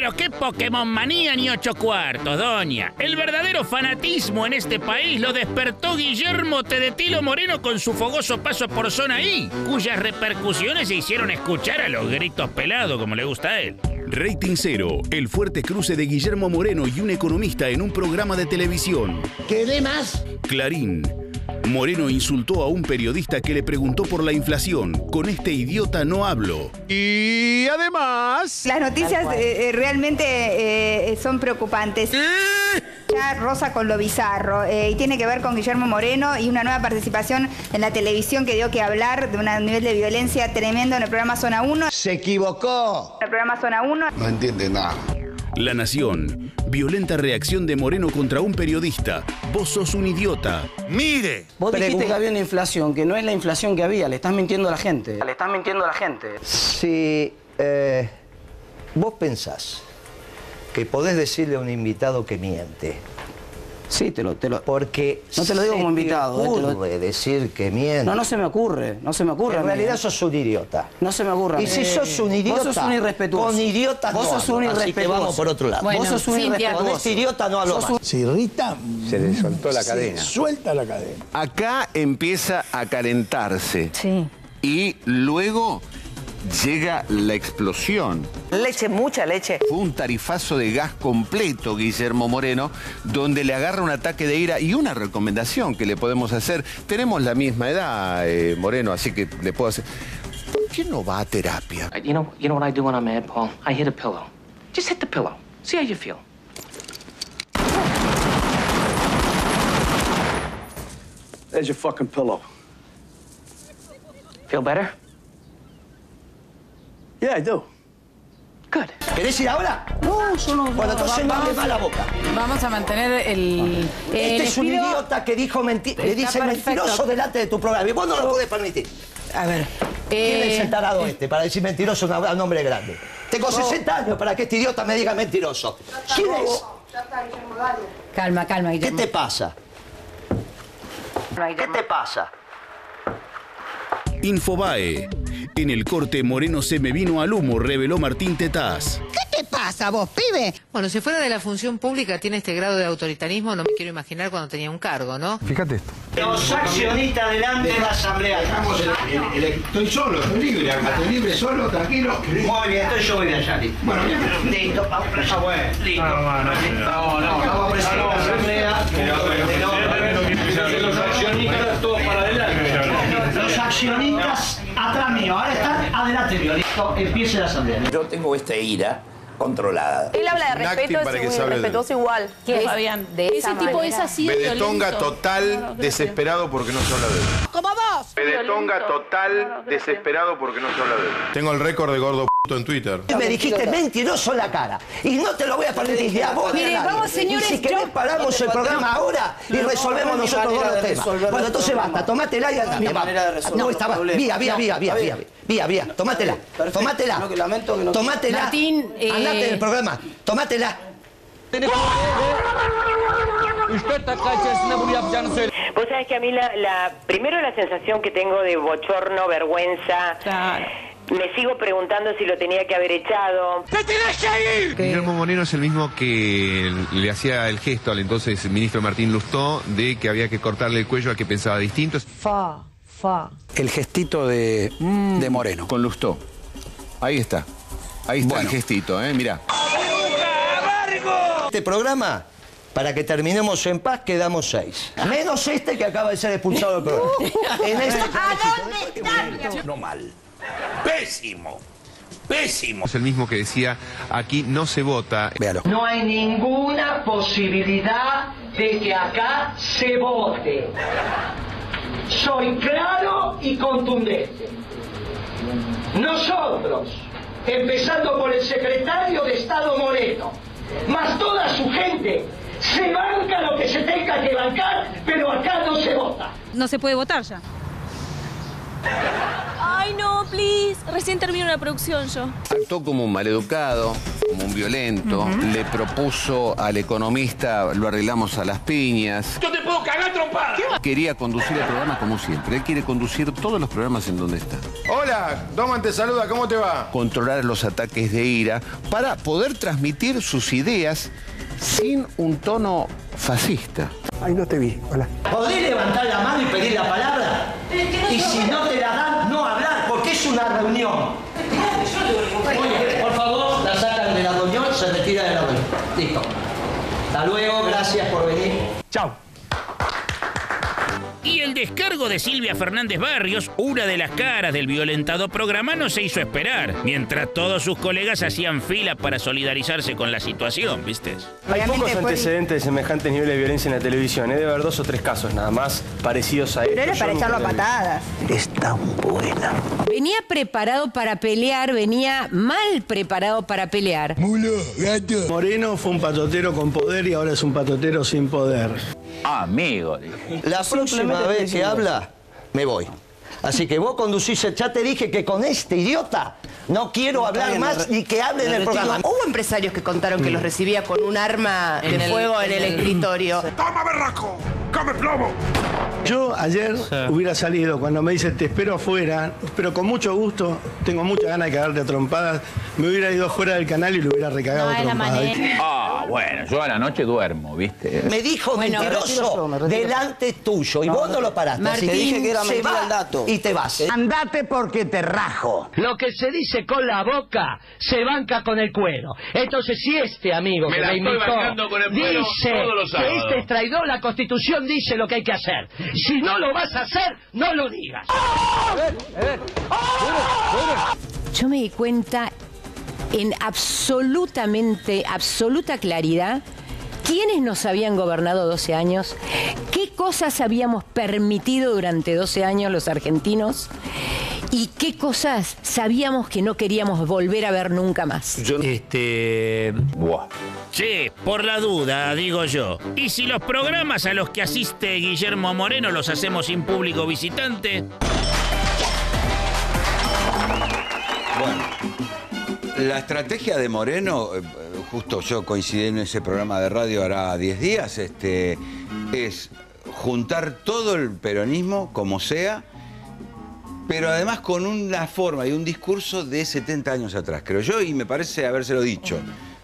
Pero qué Pokémon manía ni ocho cuartos, doña. El verdadero fanatismo en este país lo despertó Guillermo Tedetilo Moreno con su fogoso paso por zona I, cuyas repercusiones se hicieron escuchar a los gritos pelados, como le gusta a él. Rating Cero, el fuerte cruce de Guillermo Moreno y un economista en un programa de televisión. ¿Qué más? Clarín. Moreno insultó a un periodista que le preguntó por la inflación. Con este idiota no hablo. Y además... Las noticias eh, eh, realmente eh, son preocupantes. Ya rosa con lo bizarro. eh, y tiene que ver con Guillermo Moreno y una nueva participación en la televisión que dio que hablar de un nivel de violencia tremendo en el programa Zona 1. Se equivocó. En el programa Zona 1. No entiende nada. La Nación. Violenta reacción de Moreno contra un periodista. Vos sos un idiota. Mire. Vos dijiste Pregun- que había una inflación, que no es la inflación que había, le estás mintiendo a la gente. Le estás mintiendo a la gente. Si eh, vos pensás que podés decirle a un invitado que miente, Sí, te lo, te lo... porque No te lo digo se como invitado, eh, te lo- decir que miente. No, no se me ocurre, no se me ocurre. en realidad sos un idiota. No se me ocurre. Y si sos un idiota, Vos sos un irrespetuoso. con idiotas Vos no sos un hablo, así que irrespetuoso. vamos por otro lado. Vos sos un Cintia, Con irrespetuoso. este idiota no hablo más. Se irrita. Se le soltó la cadena. Suelta la cadena. Acá empieza a calentarse. Sí. Y luego llega la explosión. Leche, mucha leche. Fue un tarifazo de gas completo, Guillermo Moreno, donde le agarra un ataque de ira y una recomendación que le podemos hacer. Tenemos la misma edad, eh, Moreno, así que le puedo hacer. ¿Por qué no va a terapia? You know, you know what I do when I'm mad, Paul? I hit a pillow. Just hit the pillow. See how you feel. There's your fucking pillow. Feel better? Yeah, I do. Good. ¿Querés ir ahora? No, yo no. Bueno, entonces no hable más la boca. Vamos a mantener el. Este el es un estilo- idiota que dijo mentira. Le dice perfecto. mentiroso delante de tu programa. Y vos no lo podés permitir. A ver. ¿Quién es eh, el tarado este para decir mentiroso a un- hombre grande? Tengo 60 años para que este idiota me diga mentiroso. ¿Quién es? calma, calma, ¿Qué Guillermo. te pasa? ¿Qué te pasa? Infobae. En el corte Moreno se me vino al humo, reveló Martín Tetaz. ¿Qué te pasa vos, pibe? Bueno, si fuera de la función pública tiene este grado de autoritarismo, no me quiero imaginar cuando tenía un cargo, ¿no? Fíjate esto. Los accionistas delante de la asamblea. Estoy solo, estoy libre acá. Estoy libre, solo, tranquilo. Muy bien, entonces yo voy de allá. listo. Bueno, bien. Listo, vamos para allá. bueno. Listo. No, no, vamos a presidir la asamblea. Los accionistas todos para adelante. Los accionistas atrás mío. Ahora están adelante mío. Listo, empiece la asamblea. Yo tengo esta ira controlada. Él habla de respeto, para es de- respetuoso igual. ¿Qué, Es- Fabián? De esa Ese tipo manera. es así de Bedetonga violento. total, desesperado porque no se habla de él. Vos. Bedetonga total, desesperado porque no se habla de él. Tengo el récord de gordo en Twitter. Me dijiste mentiroso en la cara. Y no te lo voy a permitir ni a vos Mire, vamos, señores, Y si querés paramos el programa ahora y resolvemos nosotros dos los de temas. Bueno, entonces basta. Tomátela y andate. de No, estaba. Vía, vía, vía, vía, Está vía. bien. Vía, vía. Que no- Tómatela. Martín, eh, Andate del programa. Vos sabés que a mí la, la- primero la sensación que tengo de bochorno, vergüenza, me sigo preguntando si lo tenía que haber echado. Guillermo Moreno es el mismo que le hacía el gesto al entonces ministro Martín Lustó de que había que cortarle el cuello al que pensaba distinto. Fa, fa. El gestito de, de Moreno. Con Lustó. Ahí está. Ahí está Bueno. el gestito, ¿eh? Mirá. Este programa, para que terminemos en paz, quedamos seis. Menos este que acaba de ser expulsado del programa. En este No mal. Pésimo. Pésimo. Es el mismo que decía, aquí no se vota. Véalo. No hay ninguna posibilidad de que acá se vote. Soy claro y contundente. Nosotros, empezando por el secretario de Estado Moreno, más toda su gente, se banca lo que se tenga que bancar, pero acá no se vota. No se puede votar ya. Ay, no, please. Recién termino una producción yo. Actuó como un maleducado, como un violento. Le propuso al economista, lo arreglamos a las piñas. ¡Yo te puedo cagar trompada! Quería conducir el programa como siempre. Él quiere conducir todos los programas en donde está. Hola, Doman te saluda, ¿cómo te va? Controlar los ataques de ira para poder transmitir sus ideas sin un tono fascista. Ay, no te vi. Hola. ¿Podés levantar la mano y pedir la palabra? Y si no te la dan, no hablar, porque es una reunión. Oye, por favor, la sacan de la reunión, se retira de la reunión. Listo. Hasta luego, gracias por venir. Chao. Y el descargo de Silvia Fernández Barrios, una de las caras del violentado programa, no se hizo esperar, mientras todos sus colegas hacían fila para solidarizarse con la situación, ¿viste? Hay pocos antecedentes de semejantes niveles de violencia en la televisión. He de ver dos o tres casos nada más parecidos a Pero estos. era para echarlo a patadas. Es tan buena. Venía preparado para pelear, venía mal preparado para pelear. Moreno fue un patotero con poder y ahora es un patotero sin poder. Amigo. La próxima vez que habla, me voy. Así que vos conducís, el- ya te dije que con este idiota no quiero hablar más ni que hable en el programa. Hubo empresarios que contaron que los recibía con un arma En de el- fuego en en el, el- escritorio. ¡Toma, berraco! ¡Come plomo! Yo ayer hubiera salido cuando me dice te espero afuera, pero con mucho gusto, tengo muchas ganas de cagarte a trompadas, me hubiera ido fuera del canal y lo hubiera recagado a trompadas. Ah, bueno, yo a la noche duermo, ¿viste? Me dijo Bueno, me retiro mentiroso me retiro. delante tuyo y vos no lo paraste. Martín, te dije que era mentira el dato. Y te vas. Andate porque te rajo. Lo que se dice con la boca se banca con el cuero. Entonces, si este amigo Me que la me estoy invitó bancando con el cuero dice todos los que este es traidor, la Constitución dice lo que hay que hacer. Si no lo vas a hacer, no lo digas. Yo me di cuenta en absolutamente, absoluta claridad quiénes nos habían gobernado 12 años, qué cosas habíamos permitido durante 12 años los argentinos y qué cosas sabíamos que no queríamos volver a ver nunca más. Este. Che, por la duda, digo yo. ¿Y si los programas a los que asiste Guillermo Moreno los hacemos sin público visitante? Bueno, la estrategia de Moreno, eh, justo yo coincidí en ese programa de radio hará 10 días, este, es juntar todo el peronismo como sea, pero además con una forma y un discurso de 70 años atrás, creo yo, y me parece habérselo dicho.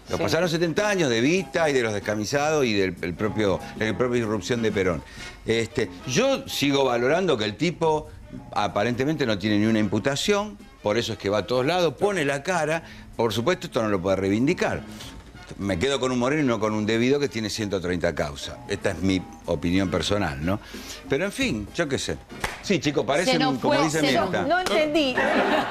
Los pasaron 70 años de Vita y de los descamisados y del el propio, de la propia irrupción de Perón. Este, yo sigo valorando que el tipo aparentemente no tiene ni una imputación, por eso es que va a todos lados, pone la cara, por supuesto esto no lo puede reivindicar. Me quedo con un Moreno y no con un debido que tiene 130 causas. Esta es mi opinión personal, ¿no? Pero en fin, yo qué sé. Sí, chicos, parecen, como dice mi hija. No entendí.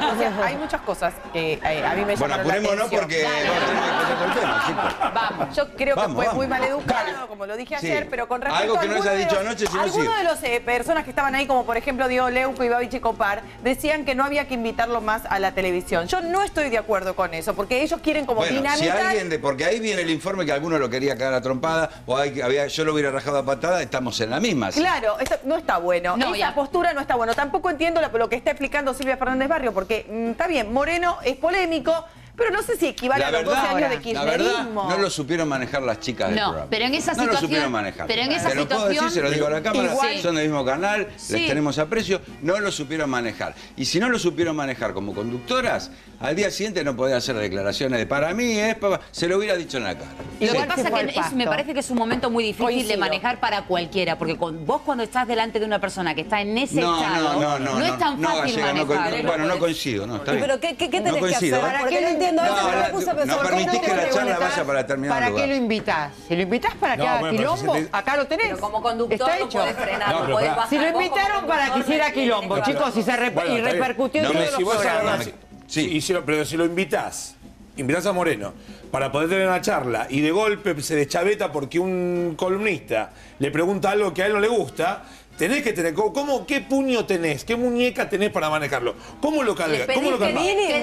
O sea, hay muchas cosas que eh, a mí me Bueno, apurémonos porque tener que empezar con el tema, chicos. Vamos, yo creo que fue vamos. muy mal educado, como lo dije Sí. ayer, pero con respecto Algo a que no se ha dicho los- anoche, yo no Algunos sigo. de las eh, personas que estaban ahí, como por ejemplo Diego Leuco y Babi Checopar, decían que no había que invitarlo más a la televisión. Yo no estoy de acuerdo con eso, porque ellos quieren como Bueno, si alguien de, porque ahí viene el informe que alguno lo quería cagar a trompada o hay que- había, yo lo hubiera rajado a patada, estamos en la misma. ¿sí? Claro, esto no está bueno. Esa Esa postura no está bueno. Tampoco entiendo lo, lo que está explicando Silvia Fernández Barrio, porque mm, está bien, Moreno es polémico, pero no sé si equivale La a los 12 verdad, años de la verdad, kirchnerismo. no lo supieron manejar las chicas del No, programa. pero en esa No lo situación- supieron manejar. pero en esa Te lo puedo situación- decir, se lo digo a la cámara, Igual- son del mismo canal, Sí. les tenemos aprecio, no lo supieron manejar. Y si no lo supieron manejar como conductoras, al día siguiente no podían hacer declaraciones de para mí es, pa- se lo hubiera dicho en la cara. Lo Sí. que pasa que es- me parece que es un momento muy difícil de manejar para cualquiera, porque con, vos cuando estás delante de una persona que está en ese No, estado, no, no, no, es tan no, fácil Gallega, no co- manejar. bueno, no coincido, no, está bien. Pero ¿qué, qué, qué No tenés que hacer? ¿Para qué lo entiendo? No, la- puse a pensar, no ¿cómo permitís que la charla vaya para determinado ¿Para qué lo invitás? Si lo invitás para que haga quilombo, acá lo tenés. Pero como conductor Está no hecho. podés frenar, No, podés bajar. Si lo invitaron para que hiciera quilombo, chicos, y, se repercutió en todos los programas. agarrás- y si lo- pero si lo invitás, invitás a Moreno para poder tener una charla y de golpe se deschaveta porque un columnista le pregunta algo que a él no le gusta, tenés que tener. ¿Cómo, qué puño tenés? ¿Qué muñeca tenés para manejarlo? ¿Cómo lo calmas? Le ¿Cómo lo que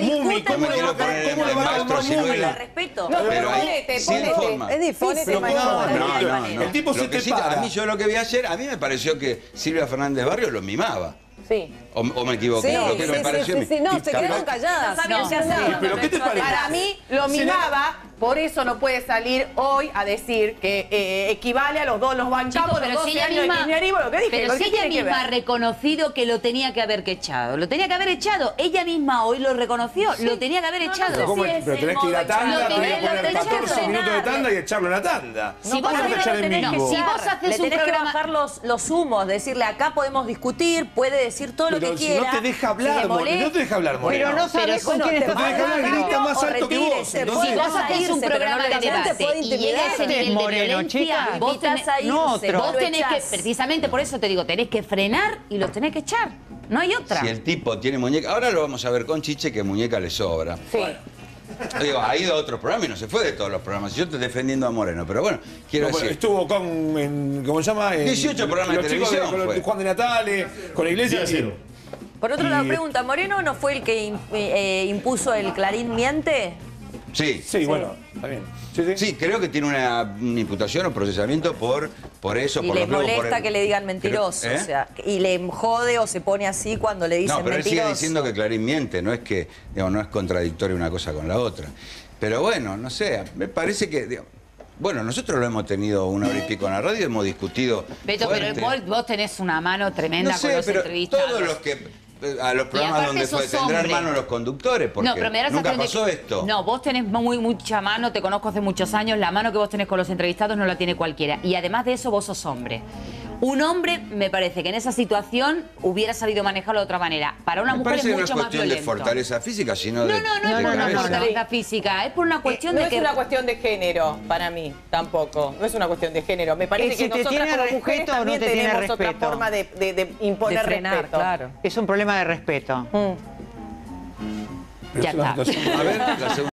Mumi, ¿cómo con lo el va a cal- otro. cómo lo va a Maestro, calmar si no Mumi? respeto. No, Pero ponete, ponete. Es difícil Pero manejar. ¿cómo? No, Pero no, no. El tipo Lo se que te sí, para. A mí yo lo que vi ayer, a mí me pareció que Silvia Fernández Barrio lo mimaba. Sí. O, o me equivoqué. Sí, lo que me sí, pareció sí, sí, no, se quedaron calladas. No hacer. No, ¿Pero qué te parece? Para mí lo no- mimaba, por eso no puede salir hoy a decir que eh, equivale a los dos, los bancamos, Chicos, los pero 12 si ella misma, lo que dije. pero ¿qué si ella que misma ha reconocido que lo tenía que haber echado, lo tenía que haber echado. Ella misma hoy lo reconoció, lo tenía que haber echado. Pero, tenés que ir a tanda, tenés que poner tenés que 14 minutos de tanda y echarlo en la tanda. Si ¿Cómo vos vas a primero echar lo en tenés que- vivo? si vos haces Le un tenés que programa- bajar los, los humos, decirle acá podemos discutir, puede decir todo lo Pero que si quiera. no te deja hablar, Moreno, no te deja hablar, Moreno. Pero no sabés con quién estás No te deja hablar, hablando. grita más alto que vos. Si vos haces un programa de debate puede y llega a ese intimidar. nivel de Moreno, chica. vos tenés, no, vos tenés que, precisamente por eso te digo, tenés que frenar y los tenés que echar. No hay otra. Si el tipo tiene muñeca. Ahora lo vamos a ver con Chiche, que muñeca le sobra. Digo, ha ido a otros programas y no se fue de todos los programas. Yo estoy defendiendo a Moreno, pero bueno, quiero No, decir. Estuvo con, en- ¿cómo se llama? En- 18 programas de televisión con los-. Juan de Natale, con la iglesia. y- Por otro Y- lado, pregunta, ¿Moreno no fue el que eh, impuso el Clarín miente? Sí. Sí, bueno, está bien. Sí, creo que tiene una, una imputación o procesamiento por, por eso, Y por le los globos, por molesta el- que le digan mentiroso, Pero, ¿eh? o sea, y le jode o se pone así cuando le dicen No, pero él sigue mentiroso. diciendo que Clarín miente, no es que, digamos, no es contradictorio una cosa con la otra. Pero bueno, no sé, me parece que, digamos, bueno, nosotros lo hemos tenido una hora y pico en la radio, hemos discutido. Beto, fuerte. pero vos, vos tenés una mano tremenda no sé, con los pero entrevistados. todos los que a los programas donde fue tendrán mano los conductores, porque no, pero me da la nunca pasó que- esto. No, vos tenés muy mucha mano, te conozco hace muchos años, la mano que vos tenés con los entrevistados no la tiene cualquiera. Y además de eso, vos sos hombre. Un hombre, me parece que en esa situación hubiera sabido manejarlo de otra manera. Para una Me mujer es no es mucho más cuestión de violento. fortaleza física, sino No, de. no, no, de no, no, no, cabeza. fortaleza física. Es por una cuestión no de es que. una cuestión de género, para mí, tampoco. No es una cuestión de género. Me parece Que si que te nosotras tiene como respeto mujeres no también te tiene tenemos otra forma de, de- de imponer De frenar, respeto. claro. Es un problema de respeto. Ya está. A ver, la segunda.